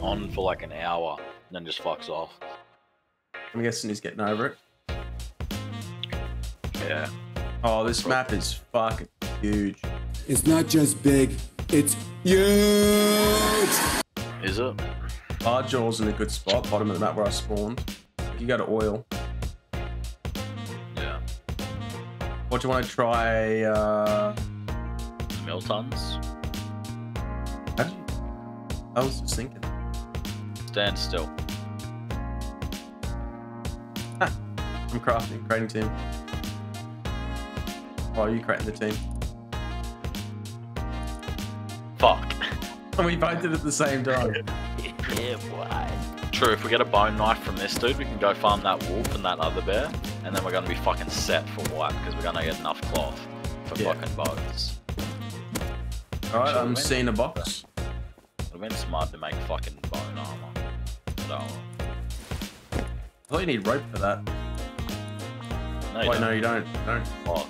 on for like an hour and then just fucks off. I'm guessing he's getting over it. Yeah. Oh, this map is fucking huge. It's not just big, it's huge. Is it? Bardjaw's in a good spot, bottom of the map where I spawned. You go to oil. Yeah. What do you want to try? Uh, Mill tons. I was just thinking. Stand still. I'm crafting, creating team. Oh, you creating the team. Fuck. And we both did it at the same time. yeah, boy. True, if we get a bone knife from this dude, we can go farm that wolf and that other bear, and then we're gonna be fucking set for white because we're gonna get enough cloth for Yeah. fucking bows. Alright, I'm seeing a box. It would have been smart to make fucking bone armor. So, I thought you need rope for that. no, you Wait, don't. no, you don't. Don't. Oh.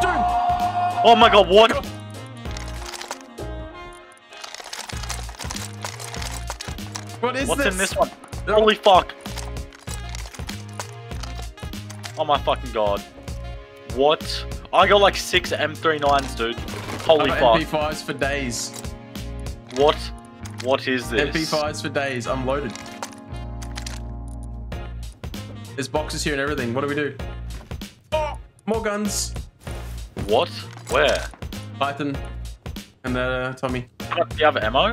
Dude! oh my god, what? What is this? What's this? in this one? Holy fuck! Oh my fucking god. What? I got like six M39s, dude. Holy fuck. got MP5s for days. What? What is this? MP5s for days. I'm loaded. There's boxes here and everything. What do we do? Oh, more guns. What? Where? Python. And uh, Tommy. Do you have ammo?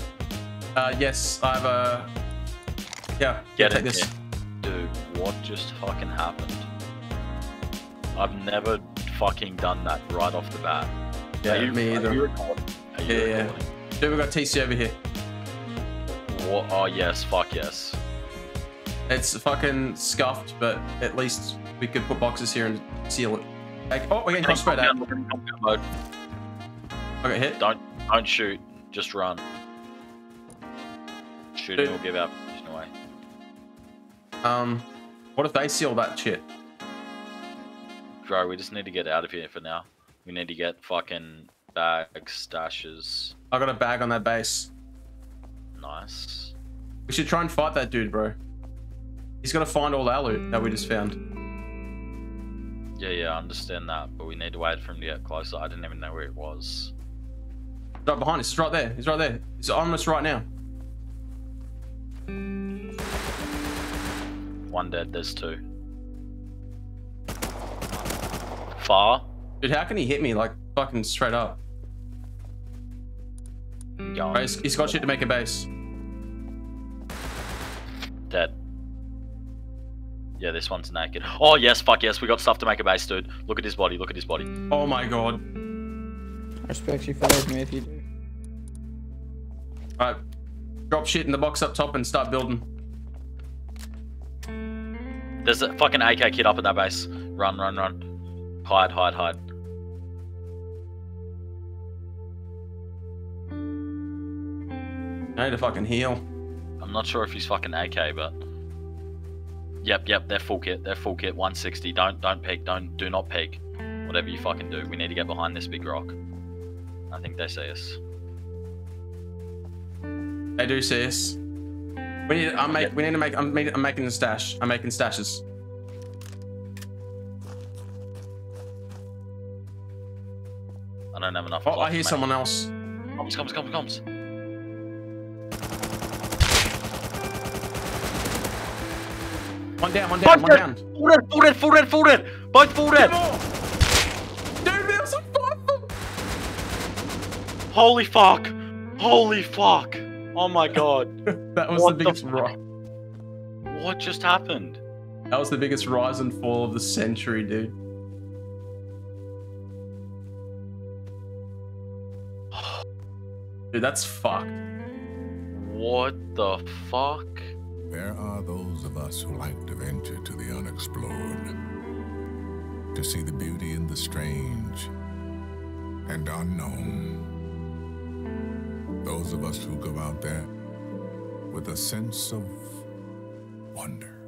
Uh, yes, I have a. Yeah, Get take it, this. Dude, what just fucking happened? I've never fucking done that right off the bat. Yeah, you, me are you recording? Are you Yeah, yeah. Dude, we got TC over here. Oh yes, fuck yes. It's fucking scuffed, but at least we could put boxes here and seal it. Like, oh, we're getting crossbow out. Mode. I got hit. Don't don't shoot, just run. Shooting Dude. will give our position away. Um, what if they seal that shit? Bro, we just need to get out of here for now. We need to get fucking bags, stashes. I got a bag on that base. Nice. We should try and fight that dude, bro. He's gonna find all our loot that we just found. Yeah, yeah, I understand that, but we need to wait for him to get closer. I didn't even know where it was. Right behind us. He's right there. He's right there. He's on us right now. One dead, there's two. Far? Dude, how can he hit me like fucking straight up? Right, he's got shit to make a base. Dead. Yeah, this one's naked. Oh, yes, fuck yes, we got stuff to make a base, dude. Look at his body, look at his body. Oh my god. I respect you fellas, me if you do. Alright. Drop shit in the box up top and start building. There's a fucking AK kid up at that base. Run, run, run. Hide, hide, hide. I need to fucking heal. I'm not sure if he's fucking AK, but. Yep, yep, they're full kit. They're full kit. 160. Don't, don't peek. Don't, do not peek. Whatever you fucking do, we need to get behind this big rock. I think they see us. They do see us. We need. I'm make. We need to make. I'm, I'm making a stash. I'm making stashes. I don't have enough. Oh, I hear someone else. Comes, comes, comes, comes. One down. One down. One down. Full dead, full dead, full dead, full dead. Both full dead. Dude, there's a five. Holy fuck. Holy fuck. Oh my god. That was What the the biggest. fuck? ri- what just happened? that was the biggest rise and fall of the century, dude. Dude, that's fucked. What the fuck? There are those of us who like to venture to the unexplored, to see the beauty in the strange and unknown. Those of us who go out there with a sense of wonder.